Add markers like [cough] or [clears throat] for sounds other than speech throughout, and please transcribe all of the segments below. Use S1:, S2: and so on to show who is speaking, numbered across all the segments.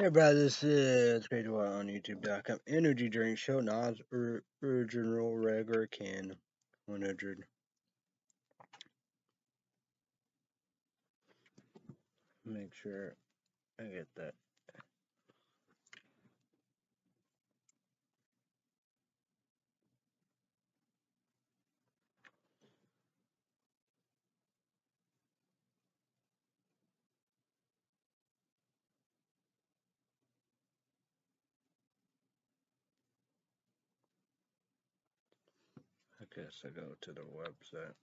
S1: Hey, brother, this is Crazy Wyatt on YouTube.com. Energy drink show, Nas original regular can 100. Make sure I get that. I go to the website.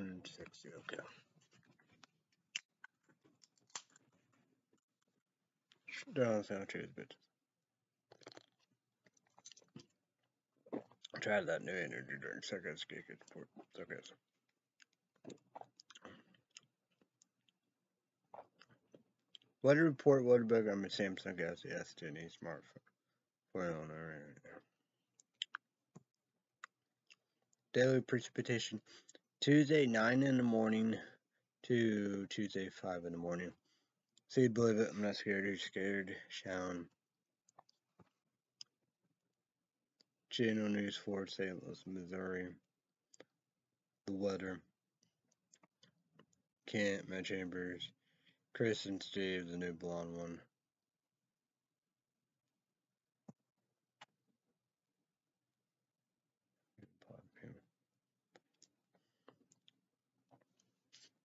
S1: Hundred sixty, okay. Down sound cheese bitches. Try that new energy drink. Second skate it for okay. So. Weather report, weather bug on my Samsung Galaxy S10 smartphone. Phone Daily precipitation. Tuesday, 9 in the morning to Tuesday, 5 in the morning. So you believe it, I'm not scared, you're scared. Shawn. Channel News 4, St. Louis, Missouri. The weather. Kent, Matt Chambers. Chris and Steve, the new blonde one.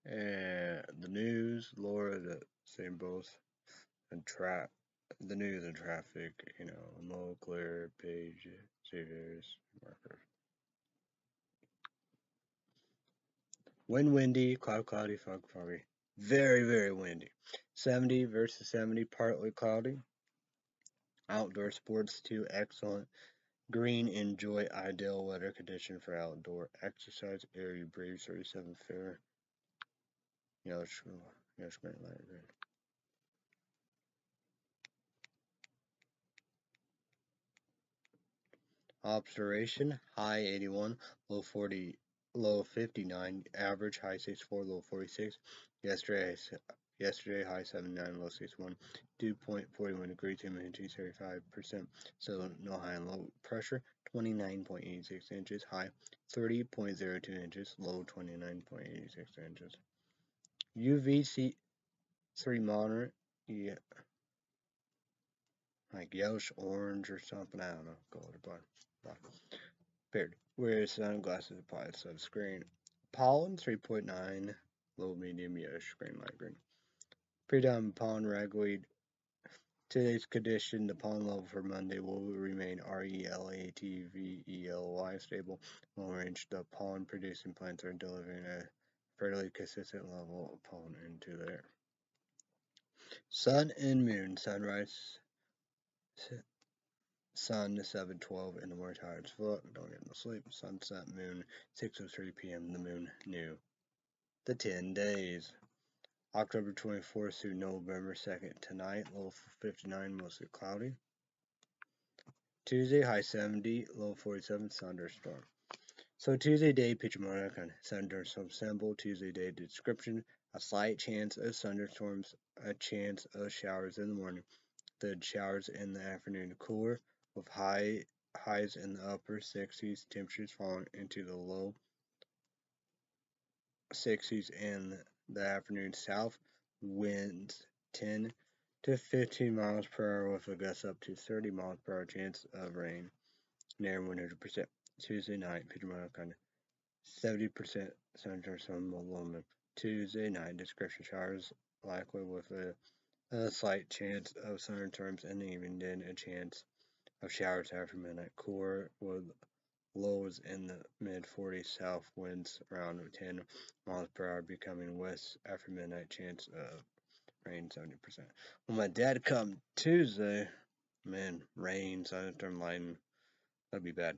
S1: And the news, Laura, the same both, and trap, the news and traffic, you know, low, clear, page, savers, marker. Wind windy, cloud cloudy, fog foggy. Very, very windy. 70 versus 70, partly cloudy. Outdoor sports, too excellent. Green, enjoy ideal weather condition for outdoor exercise. Area breeze, 37 fair. Observation, high 81, low 40, low 59, average high 64, low 46. Yesterday, yesterday high 79, low 61, dew point 41 degrees, humidity 35%. So no high and low pressure, 29.86 inches, high 30.02 inches, low 29.86 inches. UVC 3 moderate, yeah, like yellowish orange or something. I don't know, black. black. Paired. Wear sunglasses applied screen. Pollen 3.9, low medium yellowish green light green. Predominant pollen ragweed Today's condition, the pond level for Monday will remain RELATVELY stable. Long range, the pollen producing plants are delivering a fairly consistent level pollen into the air. Sun and moon, sunrise, sun 7:12 in the morning tides foot, don't get no sleep. Sunset moon 6:03 p.m. The moon new. The 10 days. October 24th through November 2nd. Tonight, low 59, mostly cloudy. Tuesday, high 70, low 47, thunderstorm. So Tuesday day, picture monarch thunderstorm symbol. Tuesday day description, a slight chance of thunderstorms, a chance of showers in the morning. The showers in the afternoon cooler, with high highs in the upper 60s, temperatures falling into the low 60s in the afternoon. South winds 10 to 15 miles per hour with a gust up to 30 miles per hour. Chance of rain near 100%. Tuesday night, Peter kind 70% center some aluminum. Tuesday night, description showers likely with a, a slight chance of thunderstorms in the evening, then a chance of showers after midnight. Cooler with lows in the mid 40s, south winds around 10 miles per hour, becoming west after midnight. Chance of rain 70%. When my dad come Tuesday, man, rain, thunderstorm, lightning, that'd be bad.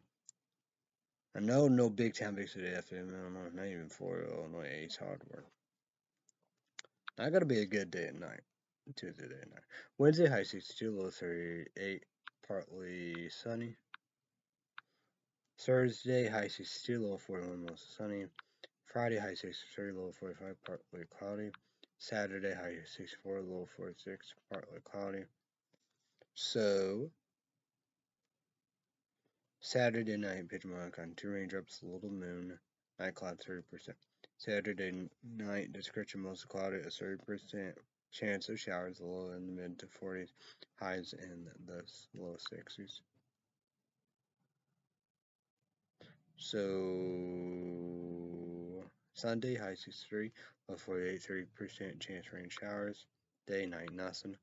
S1: I know no big town big city FM, no, not even for Illinois Ace Hardware. I gotta be a good day at night. Tuesday day at night. Wednesday high 62, low 38, partly sunny. Thursday, high 62, low 41, mostly sunny. Friday, high 63, low 45, partly cloudy. Saturday, high 64, low 46, partly cloudy. So, Saturday night, pitch on two raindrops, little moon, night cloud 30%. Saturday night, description mostly cloudy, a 30% chance of showers, low in the mid to 40s, highs in the low 60s. So Sunday high 63, low 48, 30% chance rain showers. Day, night, nothing.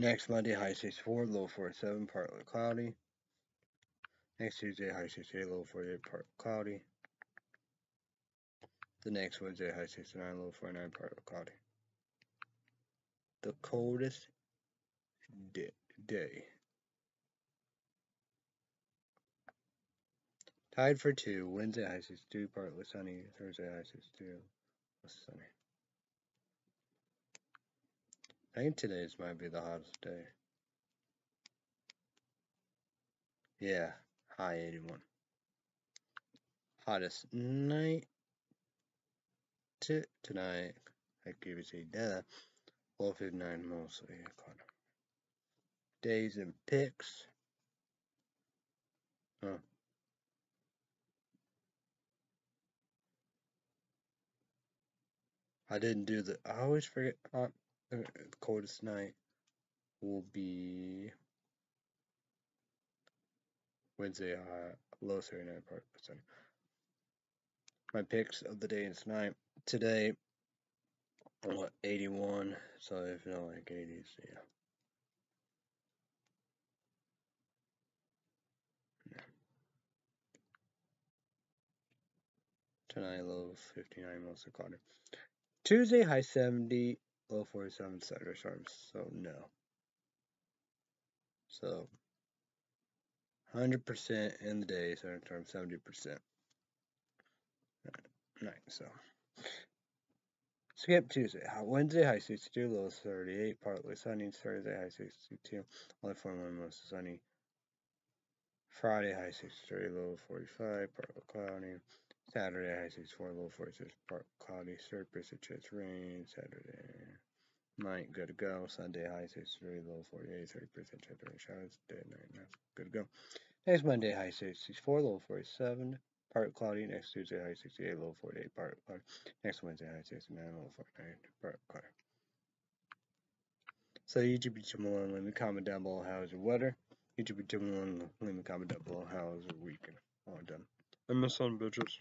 S1: Next Monday, high 64, low 47, partly cloudy. Next Tuesday, high 68, low 48, partly cloudy. The next Wednesday, high 69, low 49, partly cloudy. The coldest day. Tied for two. Wednesday high 62, partly sunny. Thursday high 62, sunny. I think today's might be the hottest day. Yeah, high 81. Hottest night to tonight. I give you say that. Low 59 mostly. Days and picks. I didn't do the. I always forget. Uh, the coldest night will be Wednesday, uh, low 39 percent. My picks of the day and tonight. Today, what, 81, so if not like 80s, yeah. Tonight, low 59, mostly cloudy. Tuesday, high 70, low 47 thunderstorms, so no. So 100% in the day, thunderstorm 70%. Night, so. Skip Tuesday. Wednesday, high 62, low 38, partly sunny. Thursday, high 62, only 41, most sunny. Friday, high 63, low 45, partly cloudy. Saturday, high 64, low 46, part cloudy, surface, chance rain. Saturday, night, good to go. Sunday, high 63, low 48, 30% chance rain showers. Day, night, night, good to go. Next Monday, high 64, low 47, part cloudy. Next Tuesday, high 68, low 48, part cloudy. Next Wednesday, high 69, low 49, part cloudy. So YouTube channel, let me comment down below how is your weather. YouTube channel, let me comment down below how is your weekend. All done. And my son, bitches.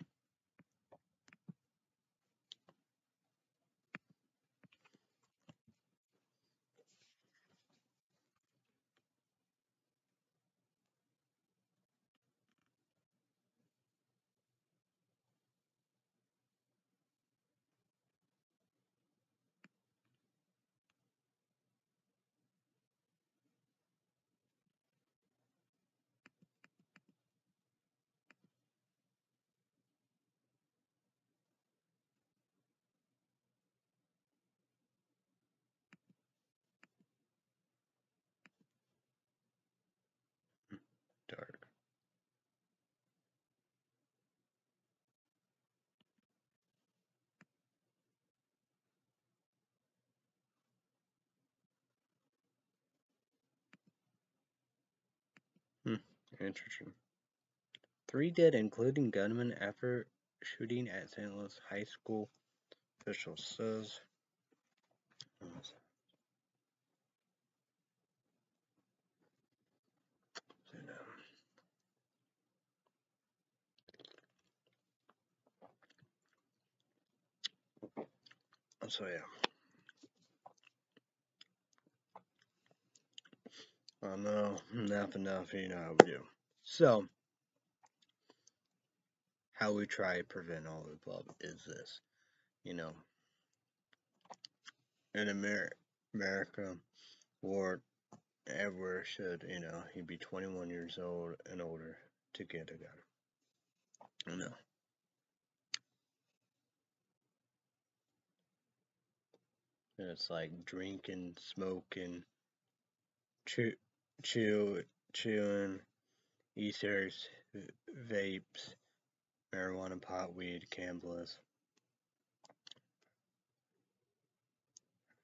S1: Interesting. Three dead, including gunman, after shooting at St. Louis High School. Official says. So yeah. I know, enough, enough, you know how we do. So, how we try to prevent all of the above is this, you know, in Amer America, or everywhere should, you know, he be 21 years old and older to get a gun. You know. And it's like drinking, smoking, chew, chew, chewing, ethers, vapes, marijuana, pot, weed, cannabis.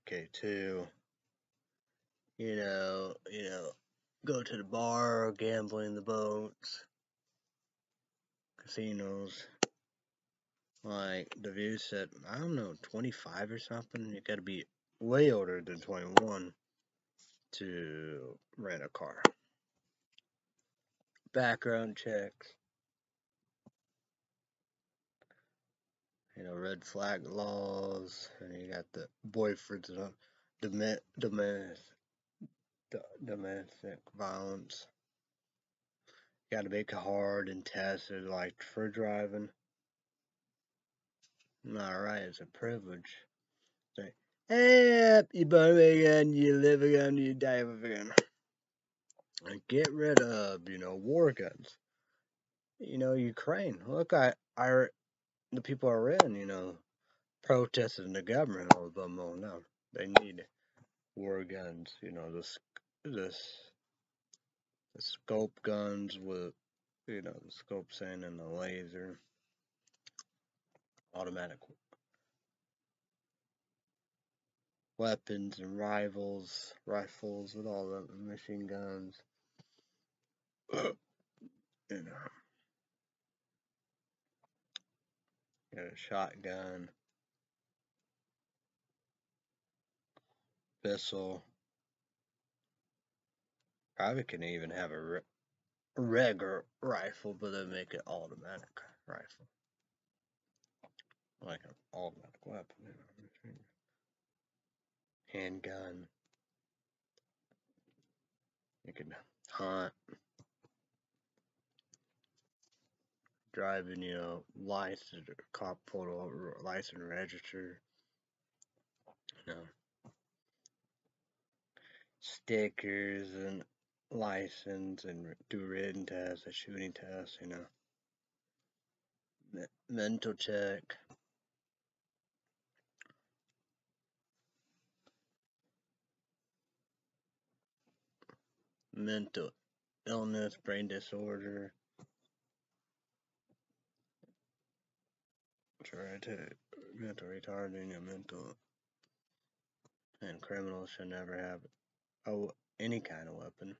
S1: Okay, two. You know, you know, go to the bar, gambling the boats, casinos. Like the view said, I don't know, 25 or something. You got to be way older than 21 to rent a car. Background checks. You know, red flag laws, and you got the boyfriends and domestic, domestic violence. You got to make it hard and tested, like for driving. Alright, it's a privilege. Say, hey, you born again, you live again, you die again. And get rid of, you know, war guns. You know, Ukraine. Look, at I, the people are in, you know, protesting the government all of them. Oh no, they need war guns. You know, this, this, the scope guns with, you know, the scope and the laser automatic weapons and rifles, rifles with all the machine guns. [coughs] you know, um, got a shotgun, pistol. Probably can even have a re regular rifle, but they make it automatic rifle like an automatic weapon, you know, handgun. You can hunt, driving, you know, license, cop photo, license register, you know, stickers and license and do written tests, a shooting test, you know, mental check. Mental illness, brain disorder, Try to mental retarding, and mental and criminals should never have oh any kind of weapon.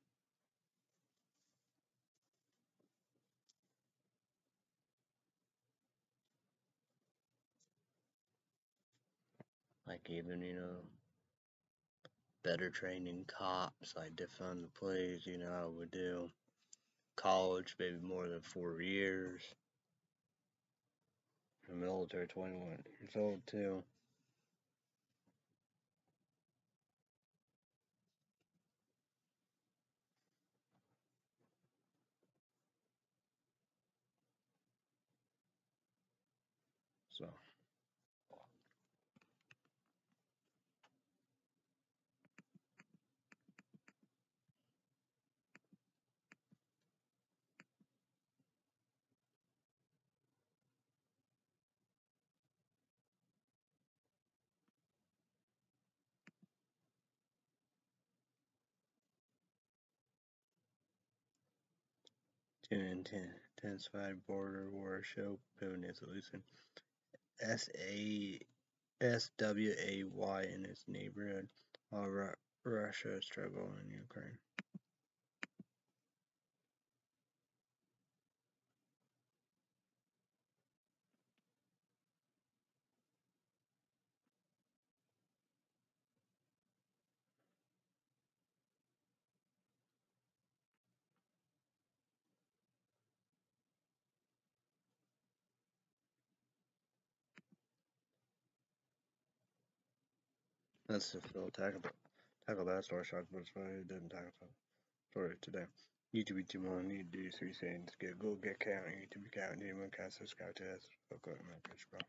S1: Like even, you know, better training cops, like defund the police, you know I would do. College, maybe more than four years. The military, 21 years old too. So. To intensify border war show Putin is losing S A S W A Y in its neighborhood while Ru Russia struggle in Ukraine. That's the Phil tackle, tackle that story shock, but it's funny it didn't tackle the story today. YouTube T1 need to do three things. Get Google get count YouTube account, one cast subscribe to us. Up my bitch, bro.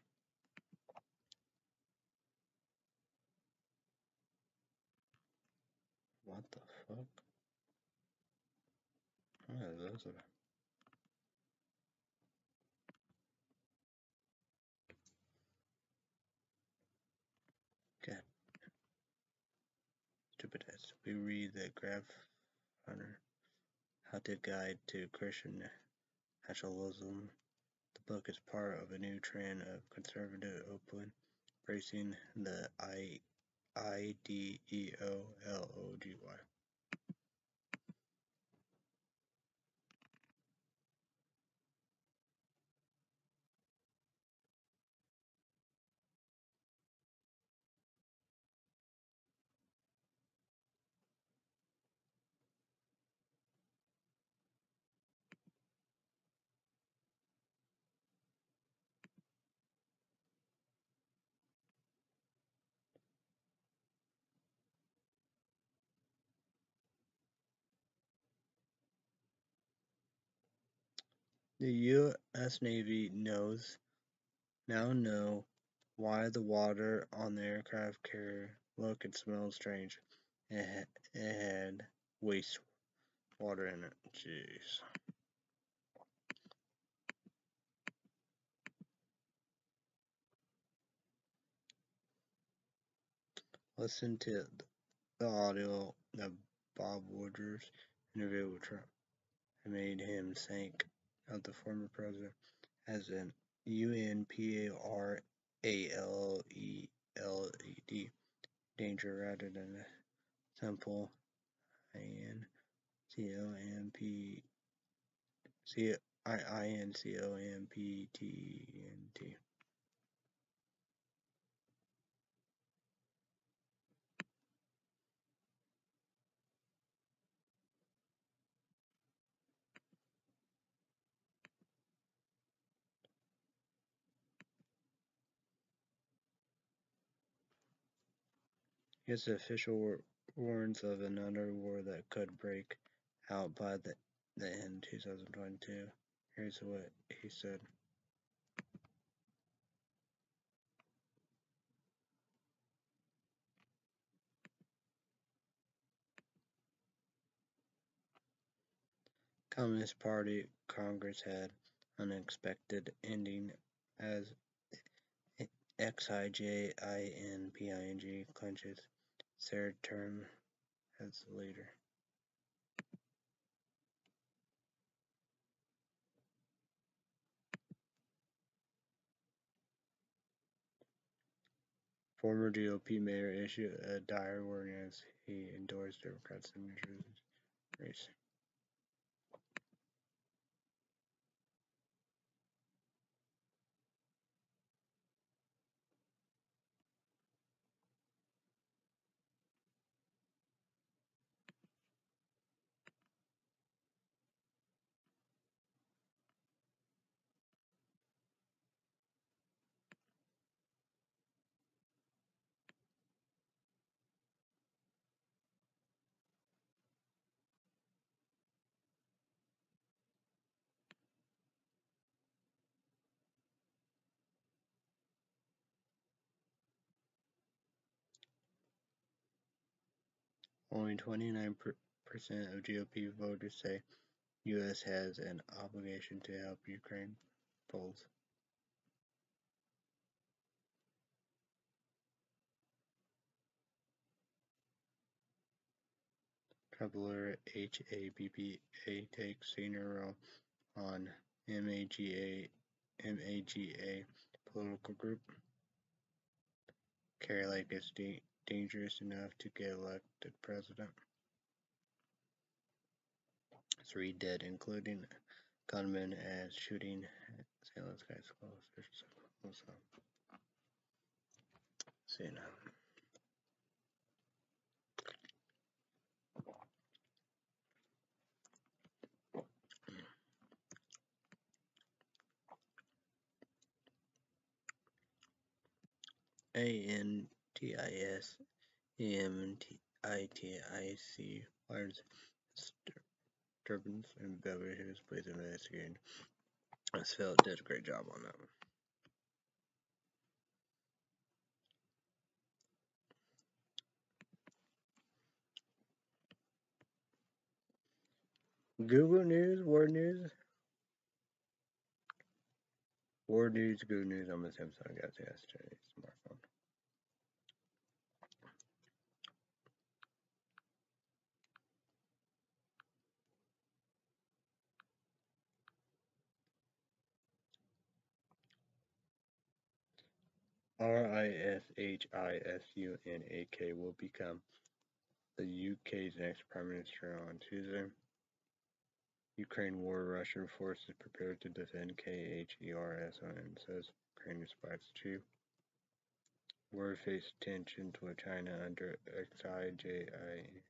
S1: What the fuck? Is this? God. Stupid ass. We read the Graph Hunter How to Guide to Christian Nationalism. The book is part of a new trend of conservative open bracing the I I D E O L O G Y. The U.S. Navy knows now know why the water on the aircraft carrier looked and smelled strange. It had, waste water in it. Jeez. Listen to the audio of Bob Woodward's interview with Trump. It made him think of the former president as an U-N-P-A-R-A-L-E-L-E-D danger rather than a simple I-N-C-O-M-P. His official warns of another war that could break out by the, end 2022. Here's what he said. Communist Party Congress had unexpected ending as XIJINPING clinches third term as leader. Former GOP mayor issued a dire warning as he endorsed Democrats in New race. Only twenty-nine percent of GOP voters say U.S. has an obligation to help Ukraine. Polls. Troubler HAPPA takes senior role on MAGA MAGA political group. Kari Lake is dangerous enough to get elected president. Three dead, including gunman as shooting at. Louis High School. See now. Uh, A N T I S E-M-T-I-T-I-C Wires Turbines and Beverly Hills Police investigating. Phil did a great job on that one. Google News, World News, World News, Google News on the Samsung Galaxy S10 smartphone. R-I-S-H-I-S-U-N-A-K will become the UK's next Prime Minister on Tuesday. Ukraine war Russian forces prepared to defend KHERSON, says Ukraine response chief. War faced tensions with China under XIJI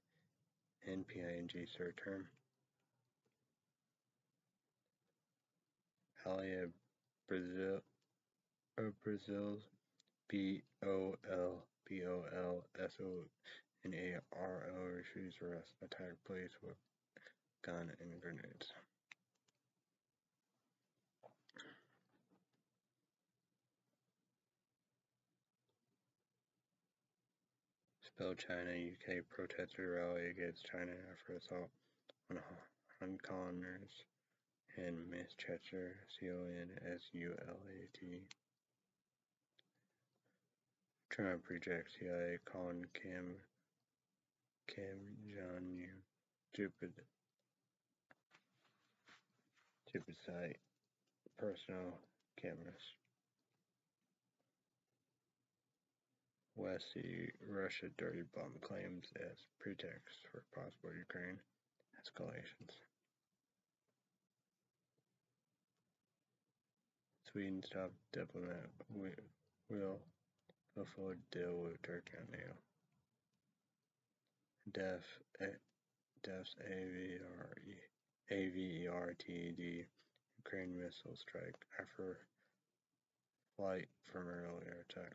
S1: NPING third term. Halia Brazil or Brazil's B O L B O L S O N A R O refused arrest attack police with gun and grenades. Spell China UK protester rally against China after assault on Hong Kongers in Manchester, C O N S U L A T. Trump rejects CIA Cam Kim Jong Un stupid stupid site personal cameras. West Russia dirty bomb claims as pretext for possible Ukraine escalations. Sweden stopped diplomat will forward deal with Turkey on NATO. Def, Def's AVRE, AVERTD Ukraine missile strike after flight from earlier attack.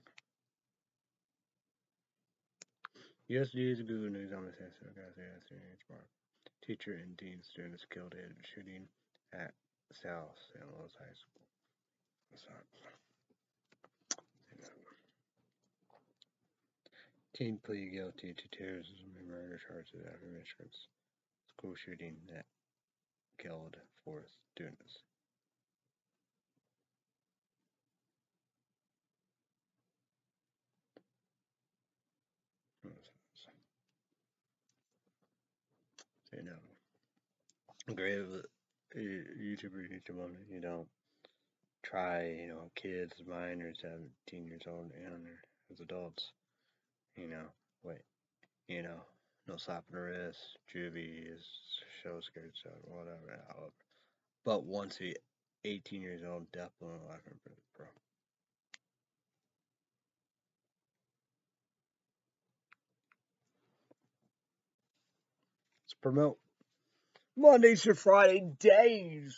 S1: US News, Google News on the Galaxy S3 Teacher and dean students killed in shooting at South San Luis High School. Teen plead guilty to terrorism and murder charges after Michigan's school shooting that killed four students. you know, great uh, YouTuber needs to want you know try you know kids minors 17 years old and as adults you know wait you know no slapping the wrist juvie show stuff whatever. But once he 18 years old definitely life prison bro. Let's promote Mondays to Friday days.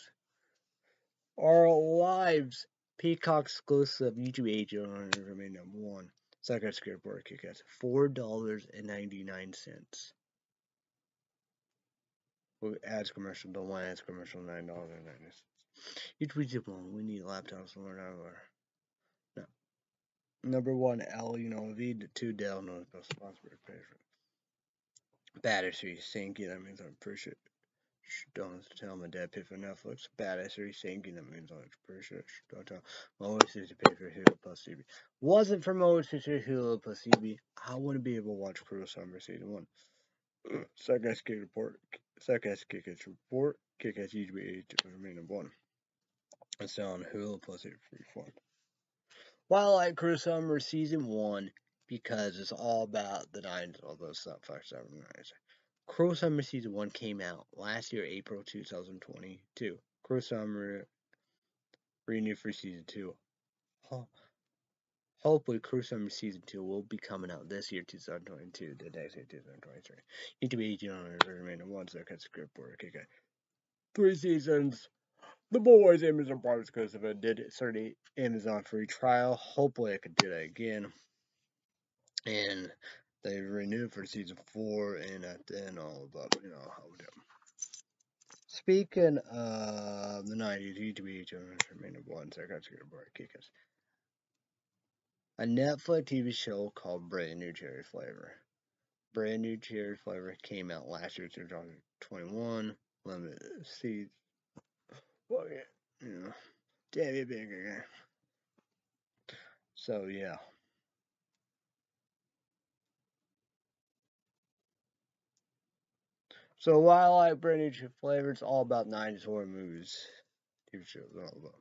S1: Our lives. Peacock exclusive. YouTube agent remain number one. Second work kick ass. Four dollars and ninety nine cents. Ads commercial, don't want ads commercial, nine dollars and ninety cents. Each week's one. We need laptops how to learn. No. Number one, L, you know, V, two, Dell, no, sponsor, battery sinking. That means I'm pretty don't tell my dad pay for Netflix. Badass or sinking that means pretty sure. Don't tell my older sister pay for Hulu plus TV. Wasn't for older sister Hulu plus TV, I wouldn't be able to watch Cruel Summer season one. [clears throat] Second kick report. Second kick report. Kick ass UGB remain number one. It's on Hulu plus it free form. While I like Cruel Summer season one because it's all about the nines, all those stuff, five seven nines. Cruel Summer Season 1 came out last year, April 2022. Cruel Summer renewed for Season 2. Hopefully, Cruel Summer Season 2 will be coming out this year, 2022, the next year, 2023. YouTube agent on the remaining one second script work. Okay. Three seasons. The boys Amazon Prime exclusive. I did it 30 Amazon free trial. Hopefully, I can do that again. And they renewed for season four, and uh, at the end, all about you know how them. Speaking of the 90s, YouTube remain of one second, let's get a break. Us. A Netflix TV show called Brand New Cherry Flavor. Brand New Cherry Flavor came out last year, 2021. Limited seeds. Well, yeah, you know, damn it, big again. So, yeah. So while I Brand New Flavor, it's all about 90s horror movies. TV shows, all.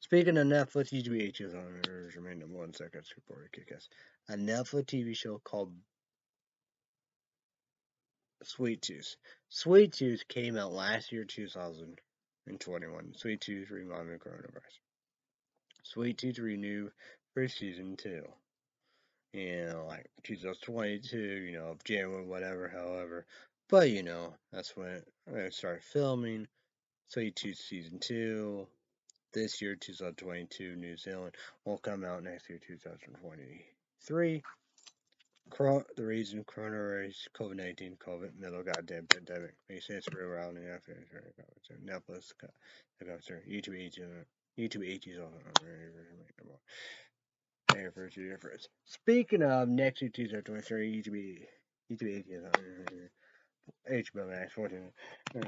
S1: Speaking of Netflix, UGBH on there's remaining one second report kick ass. A Netflix TV show called Sweet Tooth. Sweet Tooth came out last year, 2021. Sweet Tooth reminded coronavirus. Sweet Tooth renewed for season two you know, like 2022, you know, January, whatever, however. But, you know, that's when I started filming. Sweet Tooth Season 2. This year, 2022, New Zealand will come out next year, 2023. the reason coronavirus, COVID 19, COVID, middle goddamn pandemic. They Makes sense for around the after Netflix, YouTube, YouTube, YouTube, there for two difference. Speaking of next week, Tuesday, 23, YouTube, YouTube 18, HBO Max, 14. Uh,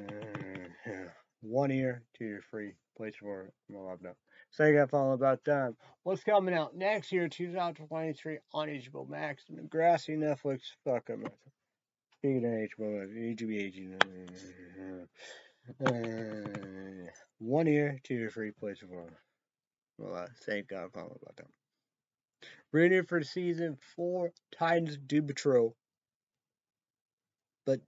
S1: one year, two year free. Place for my laptop. So you got follow about time. What's coming out next year, 2023 on HBO Max? Grassy Netflix. Fuck up. Speaking of HBO Max, YouTube 18. Uh, one year, two year free. Place for. Well, thank God, follow about that. Renewed for season four, Titans Doom Patrol. But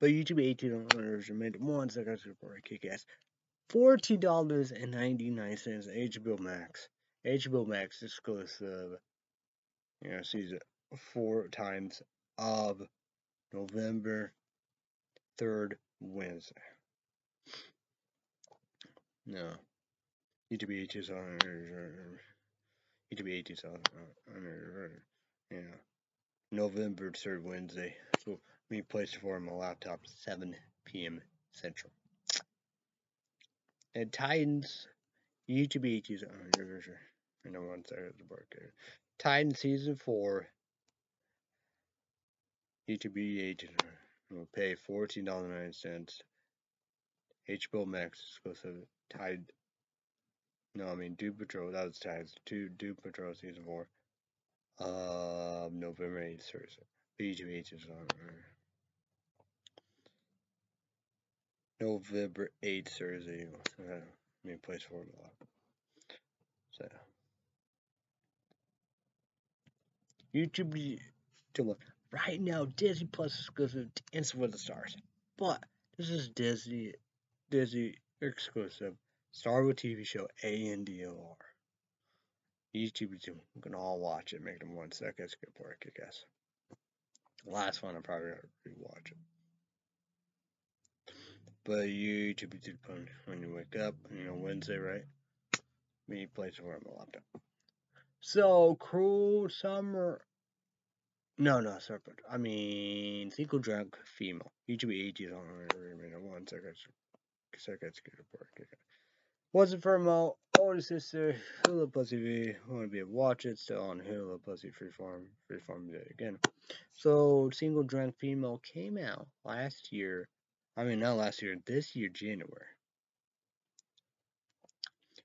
S1: but YouTube 18 owners remained one second support kick ass. Fourteen dollars and ninety nine cents HBO Max. HBO Max exclusive. You know, season four times of November third Wednesday. No. YouTube is on YouTube is on yeah. November third Wednesday. So me place it for my laptop 7 p.m. Central. And Titans YouTube is on I know one side of the board Titan season four. YouTube agent will pay fourteen dollars nine cents. HBO Max exclusive Tide no, I mean Doom Patrol. That was tags. Two Doom Patrol season four. Um, November eighth Thursday. BGH is on. November eighth Thursday. Uh, I mean, place lot. So. YouTube right now Disney Plus exclusive Dance with the Stars. But this is Disney Disney exclusive Star Wars TV show ANDR. YouTube, we can all watch it, make them one second skip work, I guess. Last one, I'm probably gonna rewatch it. But YouTube, when you wake up, you know, Wednesday, right? Me plays for my laptop. So, Cruel Summer. No, no, separate. I mean, single drunk female. YouTube ages on one second. Second, skip work. Wasn't for my older sister, Hula Pussy V. Want to be a watch it, still on Hula Pussy Freeform, Freeform Day again. So, Single Drunk Female came out last year. I mean, not last year, this year, January.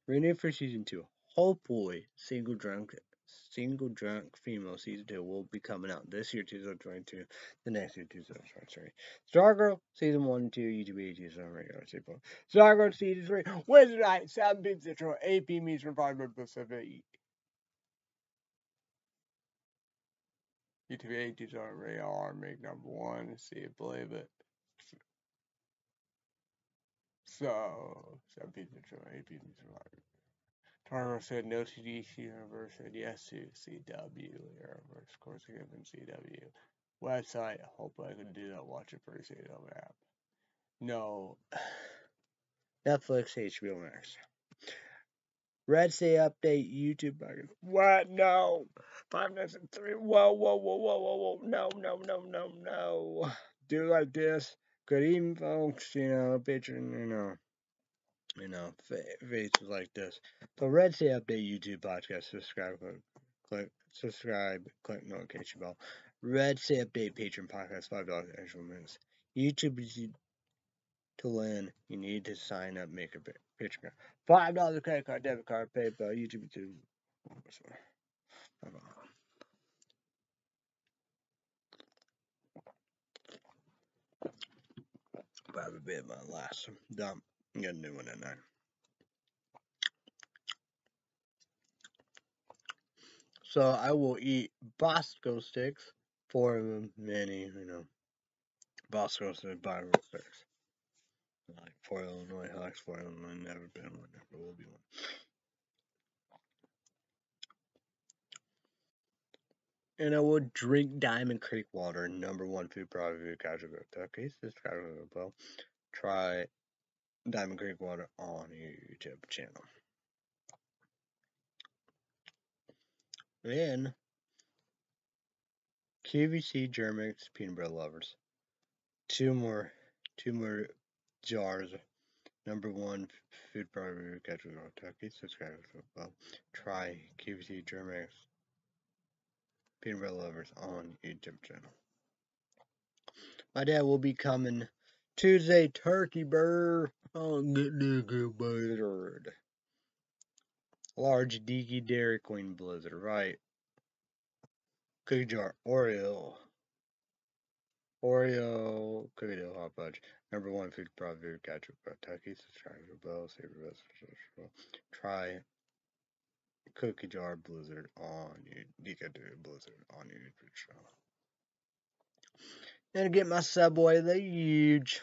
S1: Renewed for season two. Hopefully, Single Drunk Single Drunk Female Season 2 will be coming out this year, 2022. The next year, 2023. Stargirl Season 1 and 2, YouTube season regular sequel. Stargirl Season 3, Wednesday night, 7 p.m. Central, 8 p.m. Eastern, 5 p.m. Pacific. YouTube 80s are radar, make number one, see it, believe it. So, 7 p.m. Central, 8 p.m. Eastern, 5 Farmer said no to DC Universe, said yes to CW Universe. Of course, I give them CW. Website, hope I can do that. Watch it for a CW app. No. [sighs] Netflix, HBO Max. Red State Update YouTube. What? No. Five minutes and three. Whoa, whoa, whoa, whoa, whoa, whoa. No, no, no, no, no. Do like this. Good evening, folks. You know, picture, you know, you know, faces like this. The Red State Update YouTube podcast. Subscribe, click, click subscribe, click notification bell. Red State Update Patreon podcast, five dollars extra minutes. YouTube to learn, you need to sign up, make a Patreon. Five dollars credit card, debit card, PayPal, YouTube a bit of my last dump. Get a new one in there. So I will eat Bosco sticks four of them, many, you know, Bosco sticks, Bible sticks. Like for Illinois, Hawks for Illinois, never been one, never will be one. And I would drink Diamond Creek water, number one food product of casual Kentucky. Subscribe to the bell. Try Diamond Creek water on YouTube channel. Then QVC Germix peanut butter lovers. Two more, two more jars. Number one food product catch with Kentucky. Subscribe to bell. Try QVC Germix peanut butter lovers on YouTube channel. My dad will be coming Tuesday, turkey burr. Oh, get nigga blizzard. Large Deaky Dairy Queen Blizzard, right. Cookie jar, Oreo. Oreo, cookie dough, hot fudge. Number one food product, ketchup, Kentucky. Subscribe to the bell, save your best. for Try Cookie Jar Blizzard on you. Deaky Dairy Blizzard on YouTube channel. And get my Subway, the huge.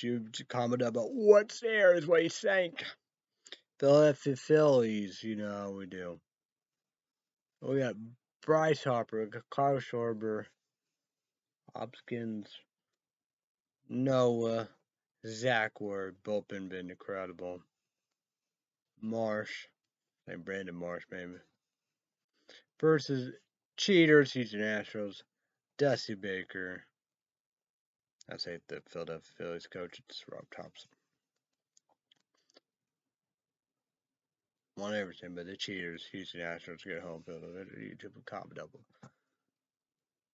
S1: You comment about what's there is what you think. Philadelphia Phillies, you know how we do. We got Bryce Harper, Kyle Schwarber, Hopkins, Noah, Zach Ward, been, been incredible. Marsh, like Brandon Marsh, maybe. Versus cheaters, Houston Astros, Dusty Baker. I say the Philadelphia Phillies coach, it's Rob Thomson. Won everything, but the cheaters, Houston Astros get home field advantage, YouTube comment double.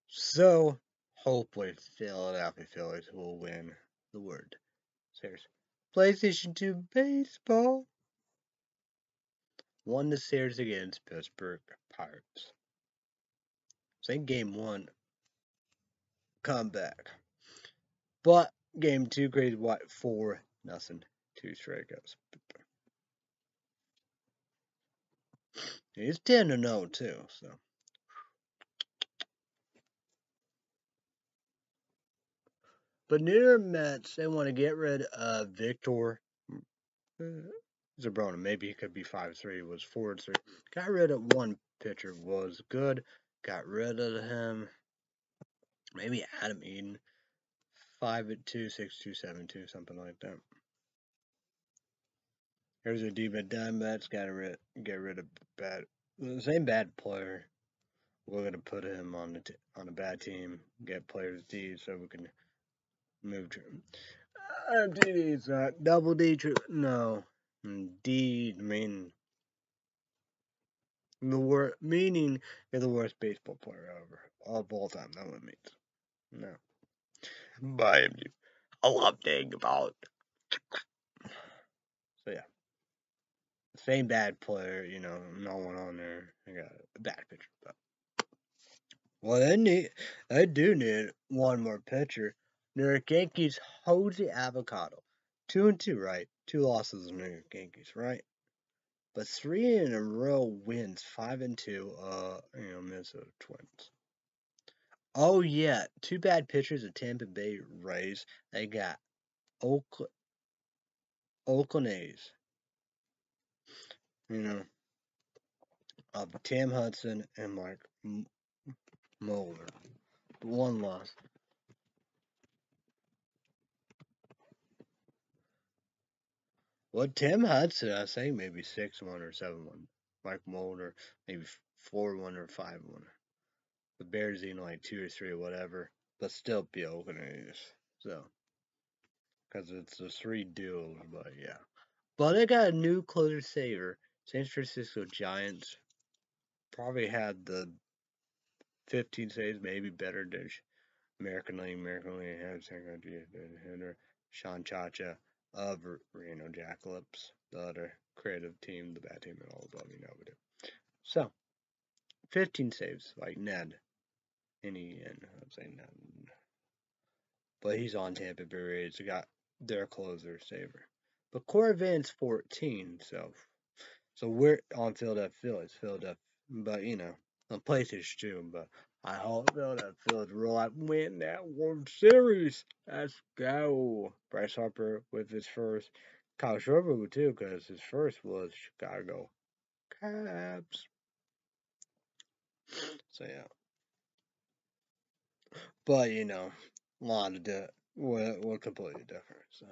S1: So hopefully Philadelphia Phillies will win the word. Series. PlayStation 2 baseball won the series against Pittsburgh Pirates. Same game one comeback. But game two, Crazy Wyatt four nothing, two strikeouts. He's ten to oh, zero too, so. But York Mets, they want to get rid of Victor uh, Zimbroni. Maybe he could be five three. Was four three. Got rid of one pitcher. Was good. Got rid of him. Maybe Adam Eaton five at two six two seven two something like that. Here's a diva Diamondbacks got to rid, get rid of bad the same bad player. We're gonna put him on the on a bad team, get players D so we can move to. Uh, D is not double D. No, D. I mean the word meaning you're the worst baseball player ever of all time. That what it means. No him. I love thinking about. So yeah, same bad player. You know, no one on there. I got a bad pitcher, but well, they need. They do need one more pitcher. New York Yankees Jose Avocado, two and two, right? Two losses in York Yankees, right? But three in a row wins, five and two. Uh, you know, Minnesota Twins. Oh yeah, two bad pitchers of Tampa Bay Rays. They got Oakland, Oakland A's. You know, of Tim Hudson and Mike Mulder. One loss. Well, Tim Hudson, I say maybe six one or seven one. Mike Mulder, maybe four one or five one. The Bears even like two or three or whatever, but still be openers. So, because it's the three duels, but yeah. But they got a new closer saver. San Francisco Giants probably had the 15 saves, maybe better than American League, American League hitter Sean Chacha of Reno Jackalopes, the other creative team, the bad team, and all above, you know, we do. So, 15 saves, like Ned. Any, and uh, I'm saying Ned. But he's on Tampa Bay Rays. They got their closer saver. But Corey Van's 14, so so we're on Philadelphia Phillies, Philadelphia. But you know, the place is too. But I hope that Phillies will like win that World Series. Let's go. Bryce Harper with his first. Kyle Schwarber too, because his first was Chicago Cubs. So yeah. But you know, a lot of di- we're, we're completely different. So.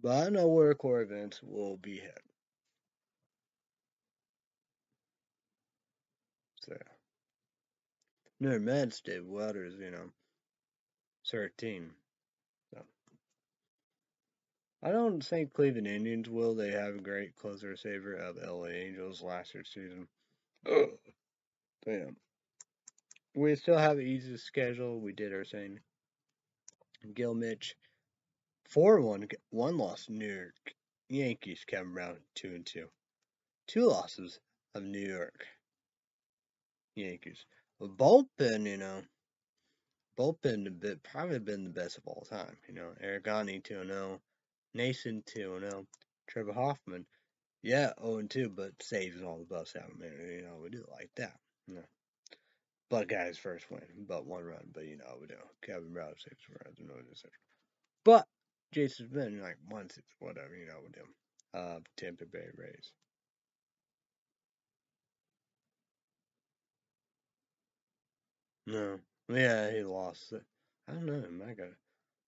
S1: But I know where core events will be headed. So, New Mets, Dave Weathers, you know, 13. So, I don't think Cleveland Indians will. They have a great closer saver of LA Angels last year's season. Ugh. Damn. We still have an easy schedule. We did our thing. Gil Mitch, four one one loss. New York Yankees. Kevin Brown two and two. Two losses of New York Yankees. Well, bullpen, you know, bullpen bit probably been the best of all time. You know, two and zero, Nason two and zero, Trevor Hoffman, yeah, 0 and 2, but saves all the above seven minutes. You know, we do like that. You know. But guys, first win, but one run. But you know, we do. Kevin Brown six runs, no etc. But Jason's been like one six, whatever. You know, we do. Uh, Tampa Bay Rays. No, yeah, he lost. I don't know. I got,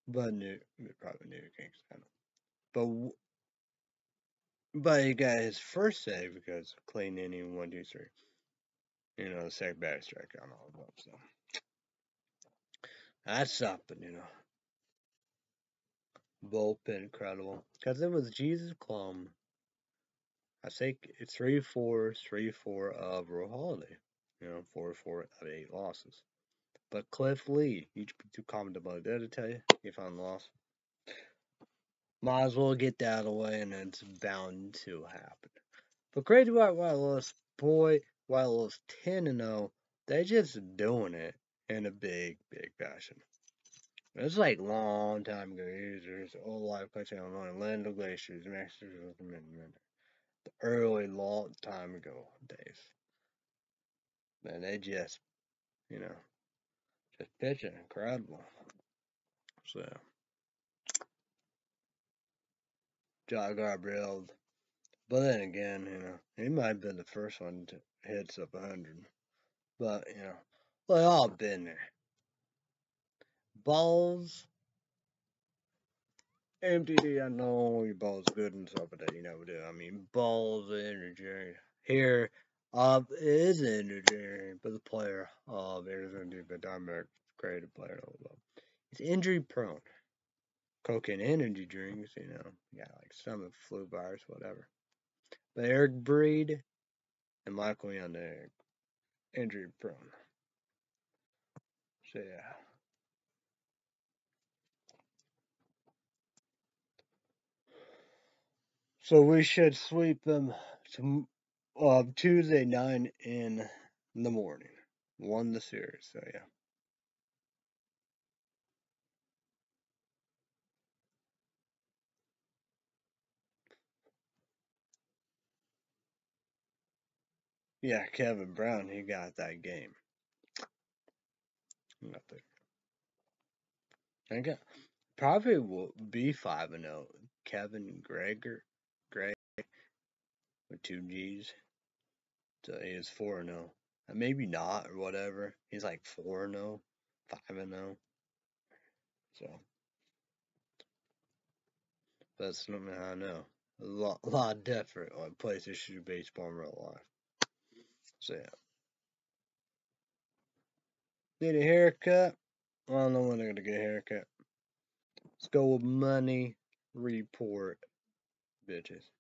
S1: but new, probably New Kings. I don't. But but he got his first save because clean inning one two three. You know, the second back strike on all of them. So that's something, you know. Bullpen incredible because it was Jesus Clum. I think it's three four three four of Roy Halladay. You know, four four out of eight losses. But Cliff Lee, you should be too common about that to tell you if I'm lost. Might as well get that away and it's bound to happen. But crazy Wyatt Wireless, boy, Wireless 10 and 0, they just doing it in a big, big fashion. It's like long time ago. There's old life coaching on Land of Glaciers, of the The early long time ago days. Man, they just, you know, just pitching incredible. So, John Gabriel. But then again, you know, he might have been the first one to hit up 100. But, you know, they all been there. Balls. MTD, I know your ball's good and stuff, but you know, I mean, balls energy. Here, uh, it is energy, but the player, uh, there's going to do the dynamic creative player. He's injury prone. Cocaine energy drinks, you know, yeah, like stomach flu virus, whatever. But Eric Breed and Michael Young, they're injury prone. So, yeah. So we should sweep them to, uh, Tuesday nine in the morning. Won the series, so yeah. Yeah, Kevin Brown, he got that game. Nothing. I got probably will be five and zero. Kevin Gregor, Greg with two G's. So he is four and zero. Maybe not or whatever. He's like four and zero, five and zero. So, That's something I know. A lot, a lot different places shoot baseball in real life. So yeah. Need a haircut? I don't know when I'm gonna get a haircut. Let's go with money report, bitches.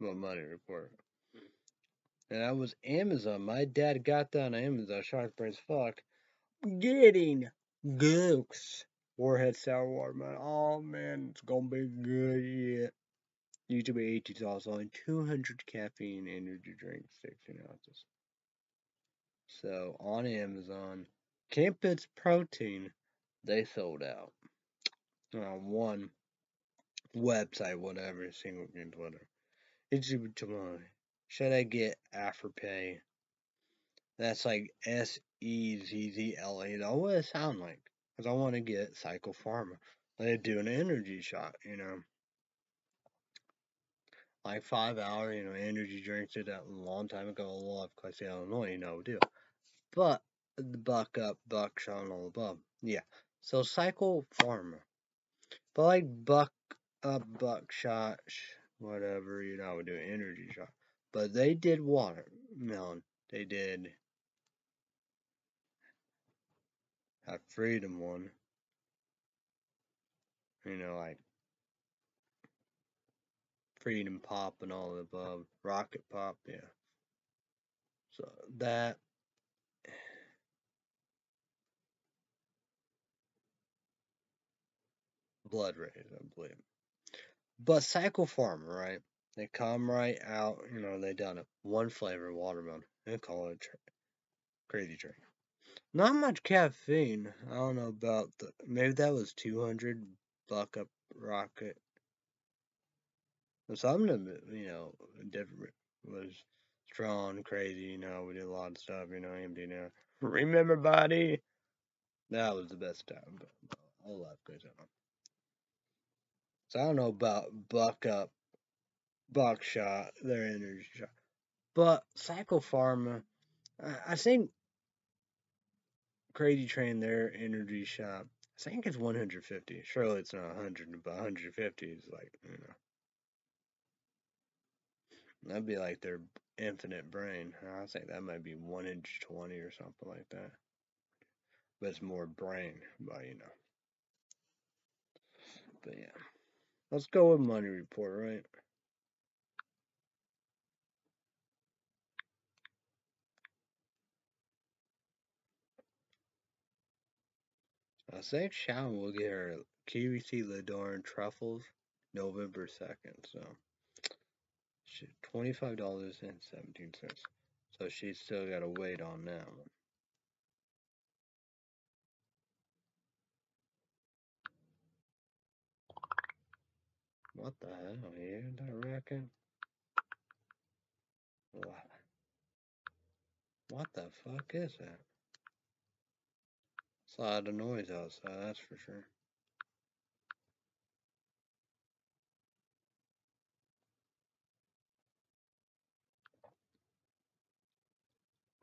S1: Well, money report. And I was Amazon. My dad got that on Amazon. Shark Brains fuck. Getting Gooks. Warhead Sour Watermelon. Oh man, it's gonna be good. Yeah. YouTube 18 dollars only 200 caffeine energy drink, 16 ounces. So on Amazon, Campus Protein, they sold out on one website, whatever, single games, whatever. Tomorrow. Should I get Afterpay? That's like S E Z Z L A. That's what it sound like. Cause I want to get Psycho Pharma. They do an energy shot, you know. Like five hour, you know, energy drinks did that a long time ago. A lot of Classy, Illinois, you know, do. But the buck up, buck shot, all above. Yeah. So Psycho Pharma. But like buck up, buckshot, whatever, you know, do an energy shot. But they did watermelon. They did have freedom one. You know, like freedom pop and all the above. Rocket pop, yeah. So that [sighs] blood rays, I believe. But Psycho Pharma, right? They come right out, you know, they done it. One flavor, watermelon. They call it crazy drink. Not much caffeine. I don't know about the. Maybe that was 200 buck up rocket. Something, you know, different was strong, crazy, you know, we did a lot of stuff, you know, empty now. Remember, buddy? That was the best time, but goes on. So I don't know about buck up, buckshot, their energy shot. But Psycho Pharma, I think Crazy Train, their energy shot, I think it's 150. Surely it's not 100, but 150 is like, you know. That'd be like their infinite brain. I think that might be 1 inch 20 or something like that. But it's more brain, but you know. But yeah. Let's go with money report, right? I think Shawn will get her QVC Lindor truffles November 2nd, so $25.17. So she's still got to wait on that one. What the hell? Hear that reckon? What? What the fuck is that? It's a lot of noise outside, that's for sure.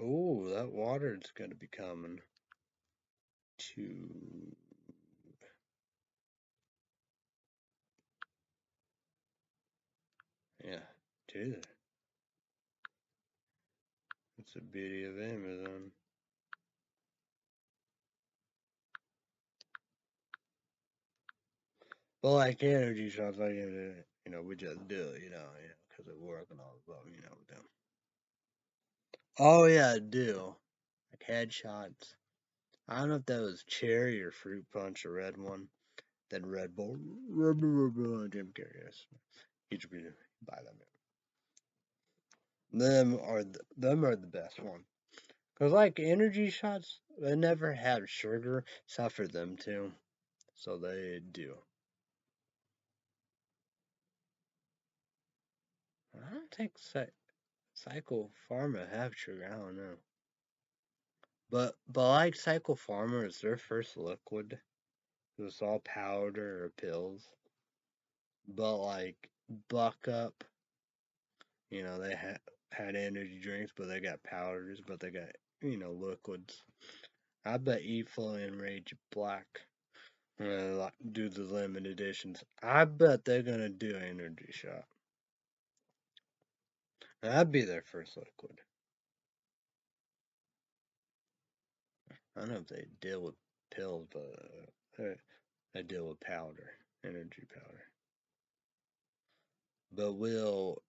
S1: Oh, that water is going to be coming to yeah, to the It's the beauty of Amazon. But like energy shots, like you know, we just do it, you know, you know, because it work and all that, you know, with them. Oh yeah, I do. Like headshots. I don't know if that was cherry or fruit punch, a red one. Then Red Bull, Red Bull, Red Bull, Jim Carrey. Yes, be buy them are the, them are the best one. Cause like energy shots, they never have sugar suffer for them too, so they do. I don't think Cy Psycho Pharma have sugar. I don't know. But but like Psycho Pharma is their first liquid. It was all powder or pills. But like Buck Up, you know they had had energy drinks, but they got powders, but they got you know liquids. I bet E-Flow and Rage Black uh, do the limited editions. I bet they're gonna do energy shot. That'd be their first liquid. I don't know if they deal with pills, but uh, they deal with powder, energy powder. But will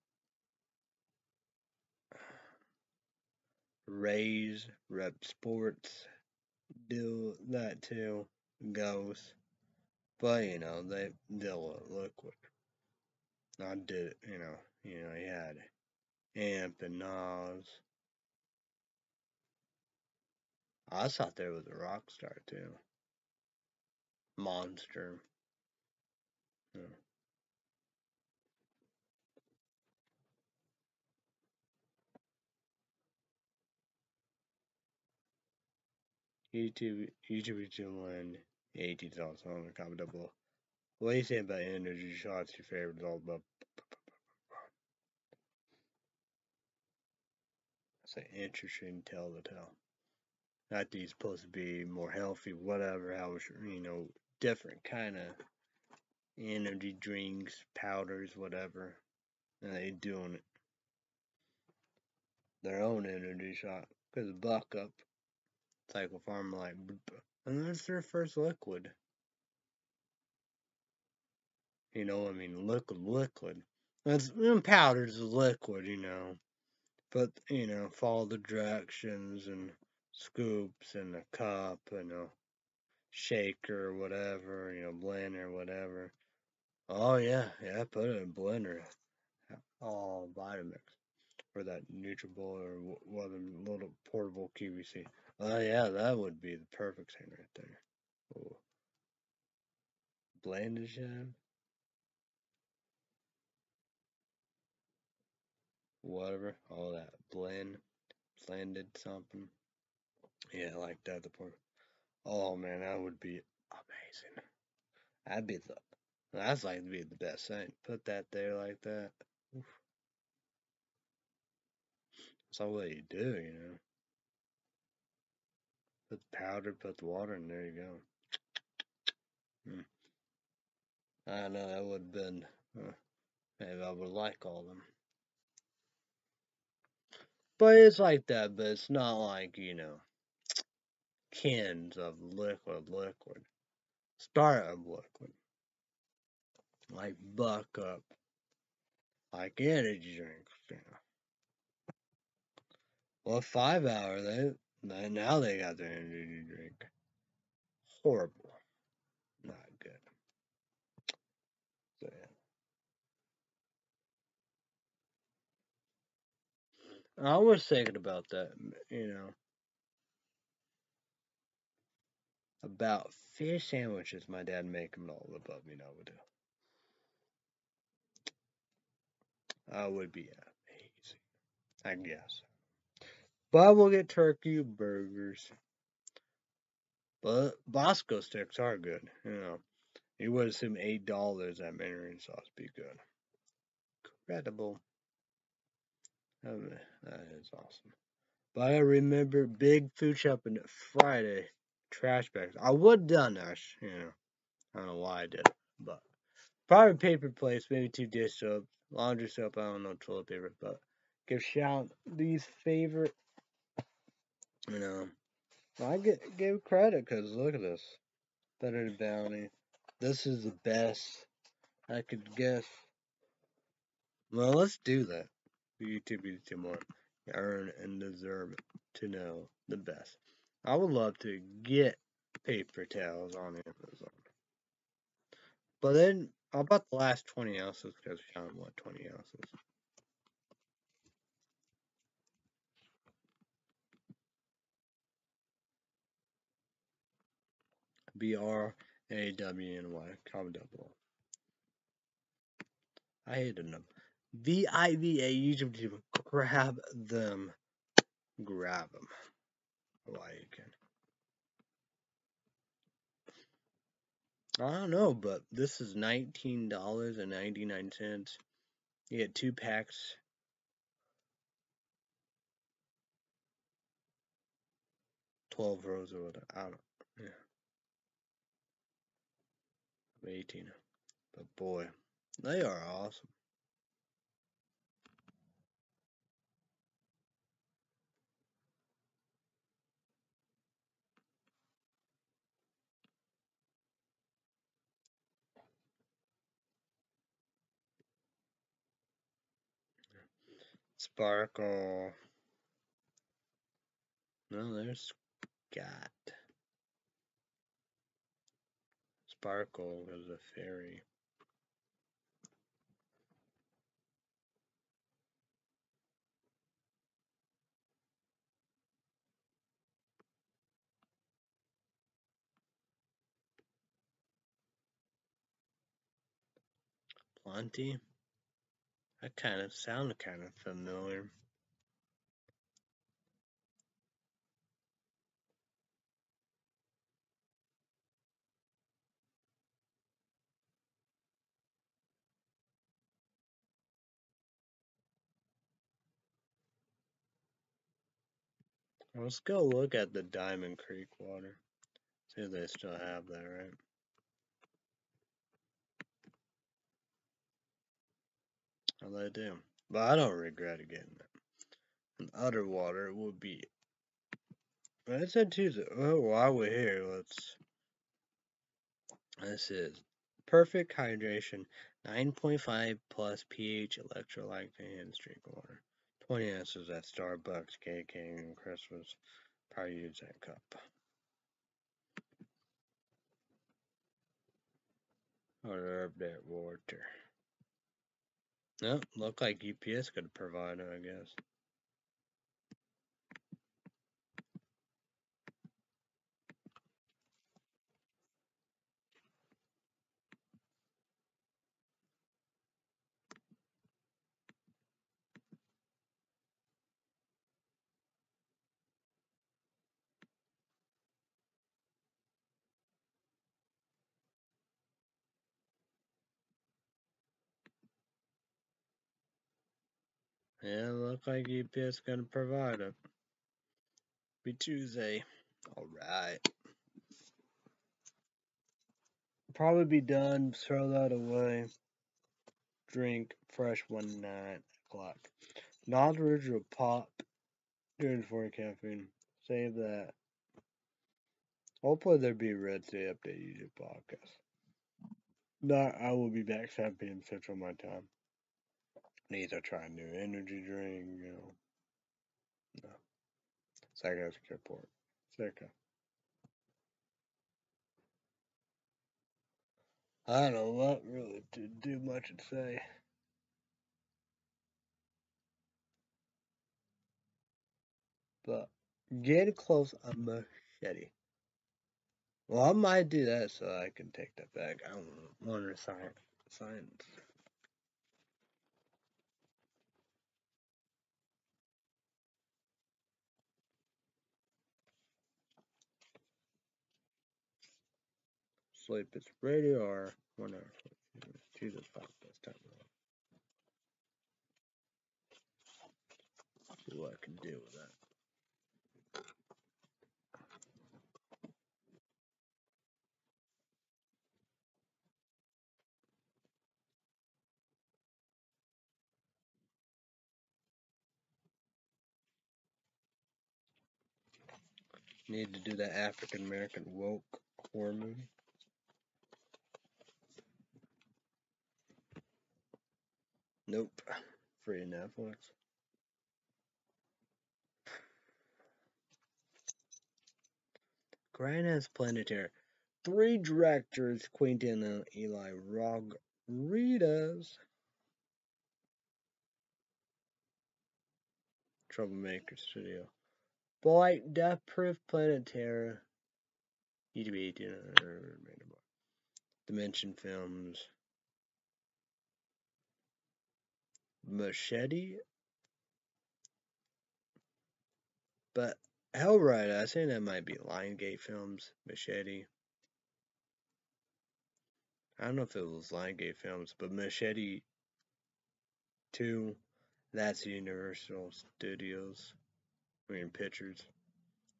S1: Raise Rep Sports do that too? Goes. But you know, they deal with liquid. I did you know, you know, he had Amp and Nas. I thought there was a rock star too. Monster. YouTube, YouTube channel 18 is also on the comment down below. What do you say about energy shots? Your favorite is all about. It's an interesting tell to tell. Not these supposed to be more healthy, whatever. How you know different kind of energy drinks, powders, whatever. And they doing it their own energy shot because buck up Psycho Pharma like and that's their first liquid. You know i mean? Liquid liquid. That's and powder's liquid you know. But you know follow the directions and scoops and a cup and a shaker or whatever you know blender whatever. Oh yeah yeah put it in a blender. All vitamix or that Nutribullet or what a little portable QVC. Oh yeah, that would be the perfect thing right there. Oh. Blended jam. Whatever, all that blend, blended something. Yeah, like that. The port. Oh man, that would be amazing. That'd be the. That's like to be the best thing. Put that there like that. Oof. That's all what you do, you know. Put powder, put the water, and there you go. Hmm. I know that would have been, uh, maybe I would like all them. But it's like that, but it's not like, you know, cans of liquid, liquid. Start of liquid. Like Buck Up. Like energy drinks, you know. Well, five hour, they now they got their energy drink. Horrible. Not good. So, yeah. I was thinking about that, you know, about fish sandwiches my dad make them all above me now would do. I would be amazing. I guess. But we'll get turkey burgers. But Bosco sticks are good. You know, you would assume eight dollars that Mandarin sauce be good. Incredible. That is awesome. But I remember big food shopping Friday. Trash bags. I would have done that. You know, I don't know why I did it, but probably paper plates, maybe two dish soap, laundry soap. I don't know toilet paper, but give shout these favorite you know, I get give credit because look at this. Better than bounty. This is the best I could guess. Well, let's do that. YouTube, YouTube more. Earn and deserve to know the best. I would love to get paper towels on Amazon. But then, about the last 20 ounces? Because we found what, 20 ounces? B R A W N Y. Comment down below. I hated them. V I V A YouTube grab them. Grab them. Why you can. I don't know, but this is nineteen dollars and ninety nine cents. You get two packs. Twelve rows or whatever. I don't. Yeah. Eighteen. But boy, they are awesome. Sparkle. No, there's Scott. Sparkle is a fairy. Plenty. That kind of sounded kind of familiar. Let's go look at the Diamond Creek water. See if they still have that, right? Well, they do. But I don't regret getting it. And other water would be. I said Tuesday. Oh, while we're here, let's. This is perfect hydration, 9.5 plus pH electrolyte and drink water. 20 ounces at Starbucks, KK, and Christmas. Probably use that cup. Order up that water. No, look like UPS could provide it, I guess. Yeah, look like UPS gonna provide it. Be Tuesday. Alright. Probably be done, throw that away. Drink fresh one nine o'clock. Non original pop during for caffeine. Save that. Hopefully there be Red State Update YouTube podcast. Not I will be back 7 p.m. Central my time. To try new energy drink, you know. No. Psychotic report. Psycho. I don't know really to do much to say. But get close a machete. Well, I might do that so I can take that back. I don't want to science. Science. Sleep it's radio or one hour. Jesus, fuck this time. See what I can do with that. Need to do that African American woke horror Nope. Free Netflix. Grindhouse Planet Terror. Three directors, Quentin and Eli Rodriguez. Troublemaker Studio. Boy, Death Proof Planet Terror. 18 Dimension Films. Machete. But Hellride, I think that might be Lionsgate Films. Machete. I don't know if it was Lionsgate Films, but Machete 2, that's Universal Studios. I mean, Pictures.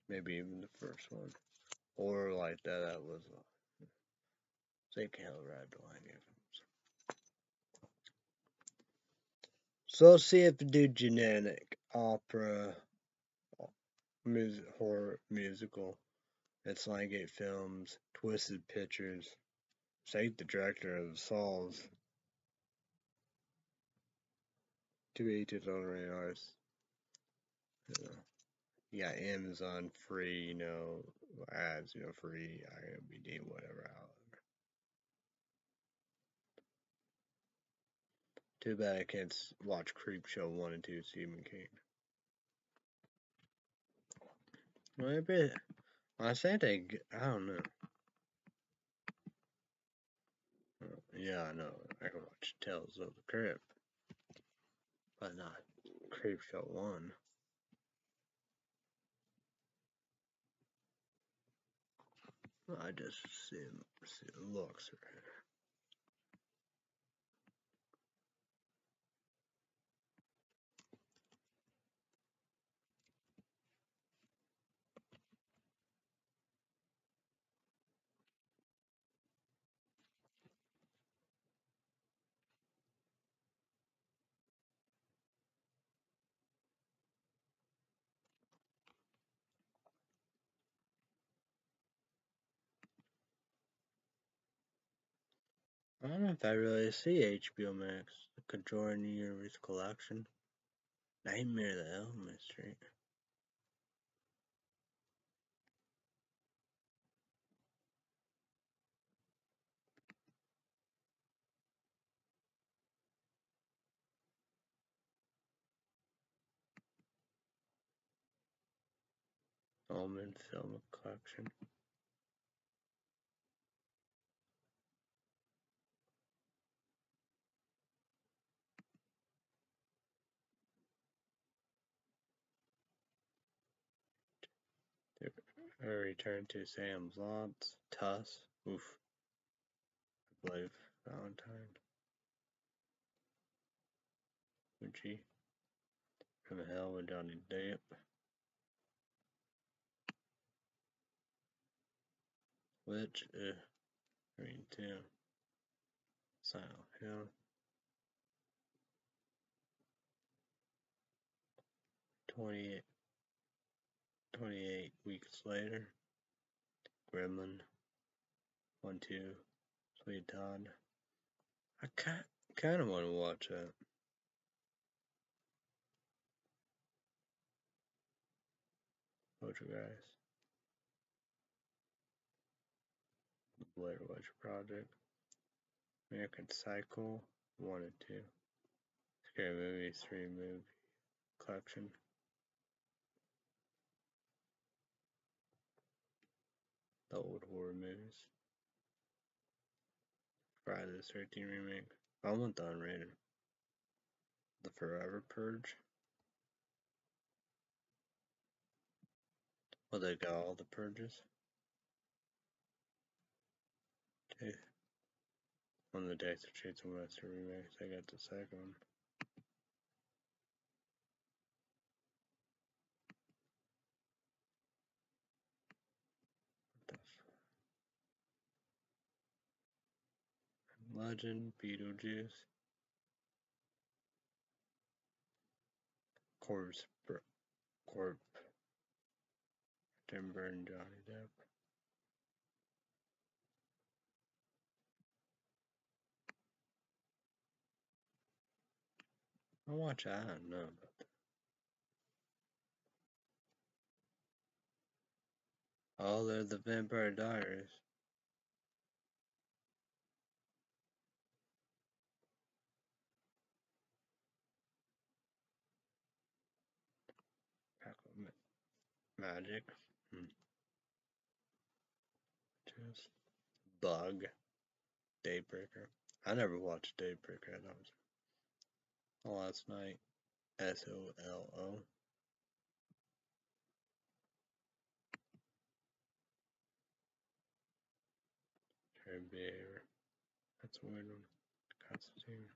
S1: Maybe even the first one. Or like that, that was. Uh, say Hellride to Lionsgate Films. So let's see if we do genetic opera, uh, music, horror, musical. It's Lionsgate Films, Twisted Pictures. Say the director of Saws. Two eighty on radars. Yeah. Amazon free, you know, ads, you know, free, IMBD, whatever. Too bad I can't watch Creepshow 1 and 2 Stephen King. Maybe, I think they, I don't know. Yeah, I know. I can watch Tales of the Crypt, but not Creepshow 1. I just see, see looks right I don't know if I really see HBO Max. The Conjuring Universe Collection. Nightmare of the Elm Street. Omen Film Collection. A return to Sam's Lots. Tuss. Oof. I believe Valentine. Gucci. From Hell with Johnny Depp. Which, uh, Green Town. Silent Hill. 28, 28 weeks later, Gremlin, 1 2, Sweet Todd. I kind of want to watch that. Poltergeist. Blair Witch Project. American Psycho 1 and 2. Scary Movies 3 movie collection. The old horror movies. Friday the 13th remake. I want the unrated. The Forever Purge. Well, they got all the purges. Okay. On the Dexter Chainsaw Master remakes, I got the second one. Legend, Beetlejuice, Corpse, Corp, Tim Burton, Johnny Depp. I'll watch that. I don't know about that. Oh, they're the Vampire Diaries. Magic. Hmm. Just Bug. Daybreaker. I never watched Daybreaker. That was last night. S O L O. Bear. That's a weird one. Constantine.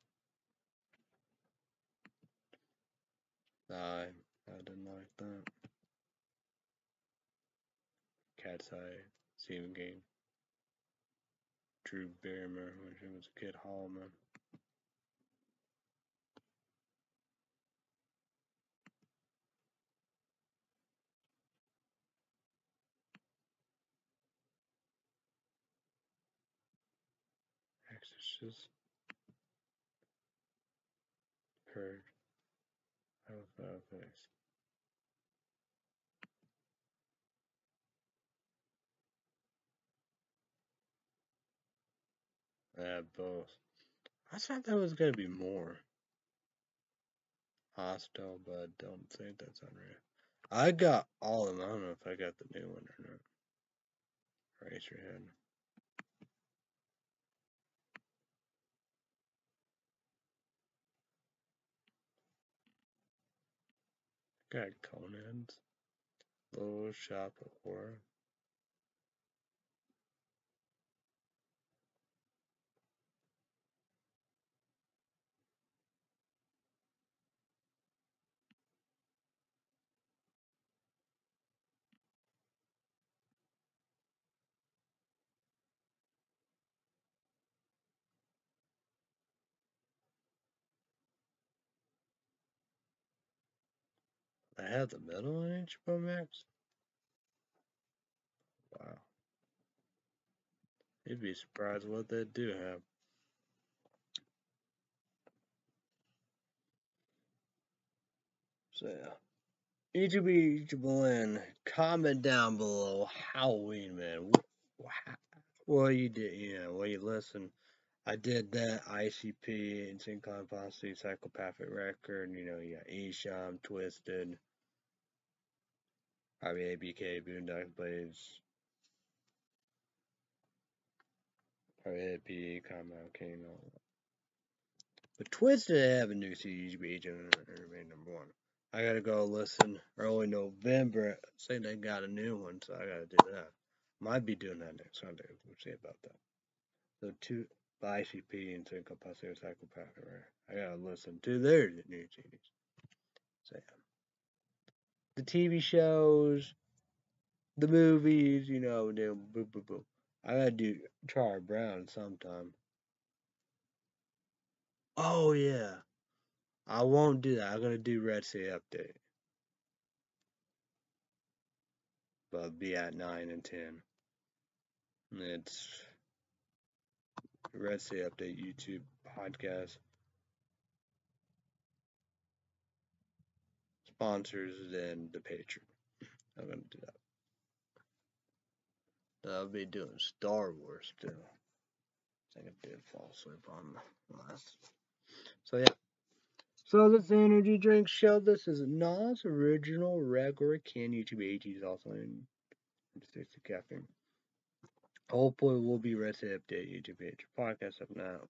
S1: I I didn't like that. Cat's Eye, Stephen King. Drew Barrymore when she was a kid, Hallman. Exorcist. Purge. Alpha Face. Yeah, both. I thought there was gonna be more. Hostel, but I don't think that's unreal. I got all of them. I don't know if I got the new one or not. Raise your hand. Got Conan's. Little Shop of Horror. I have the middle on HBO Max. Wow. You'd be surprised what they do have. So yeah. YouTube YouTube and comment down below Halloween man. What you did, yeah, what you listen. I did that ICP, Insane Clown Posse, Psychopathic Record, you know, you got Esham, Twiztid, RBABK, Boondock Blades, RBAP, Compound King, all that. But Twiztid have a new CD region number one. I gotta go listen early November. Say they got a new one, so I gotta do that. Might be doing that next Sunday. We'll see about that. So two by ICP and Psychopathic Psychopathic. I gotta listen to their new CDs. So yeah. The TV shows, the movies, you know, do boo boo boo. I gotta do Charlie Brown sometime. Oh yeah. I won't do that. I'm gonna do Red State Update. But I'll be at nine and ten. It's Red State Update YouTube podcast. Sponsors than the Patreon. I'm gonna do that. Uh, I'll be doing Star Wars too. I think I did fall asleep on the last. So yeah. So this energy drink show. This is NOS original regular can YouTube AG also in 60 caffeine. Hopefully we'll be ready to update YouTube page podcast up now.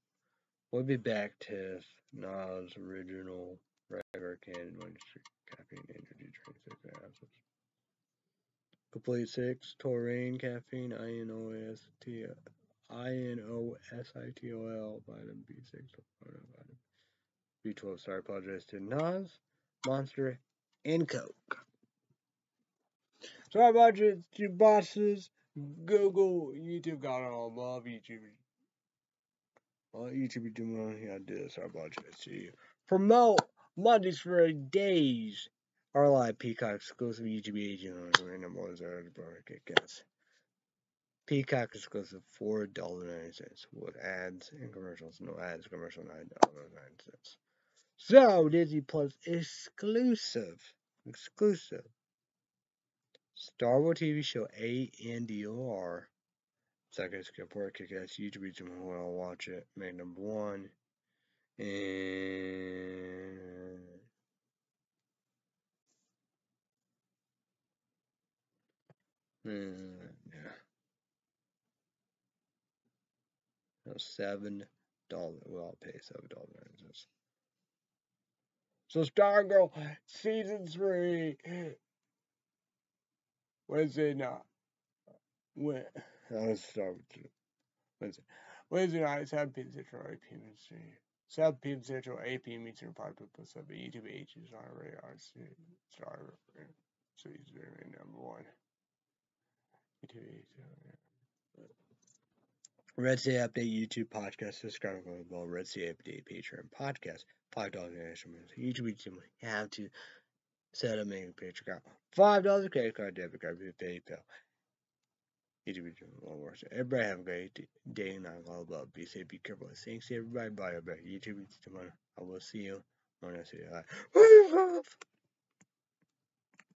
S1: We'll be back to NOS original regular can caffeine energy six ounces. Complete six taurine caffeine INOST INOSITOL vitamin B6 vitamin B12 Sorry, apologize to NOS, Monster, and Coke. Sorry about you, two bosses. Google, YouTube got it all love YouTube. Well, YouTube doing here. I do this. I apologize to you. Promote Mondays for days. Our live Peacock exclusive YouTube agent on random ones are the guess. Peacock exclusive four dollar ninety cents with ads and commercials. No ads, commercial nine dollars ninety cents. So Disney Plus exclusive, exclusive Star Wars TV show A N D O R. Second skip work kick ass YouTube when I'll watch it. Make number one. And mm, yeah. No, seven dollar well I'll pay seven dollars So Stargirl season three Wednesday night. When I was Wednesday. Wednesday night, 7 p.m. Central, 8 p.m. Eastern. 7 p.m. Central, 8 p.m. Eastern, 5 p.m. Pacific. YouTube H is on radio. Star. So he's number one. YouTube H. Red State Update YouTube podcast. Subscribe to the Red State Update Patreon podcast. Five dollars extra month. YouTube you have to set up a Patreon account. Five dollars credit card, debit card, PayPal. YouTube. Everybody have a great day and night. All about be safe, be careful. Thanks everybody. Bye. Bye. YouTube tomorrow. I will see you when I see you.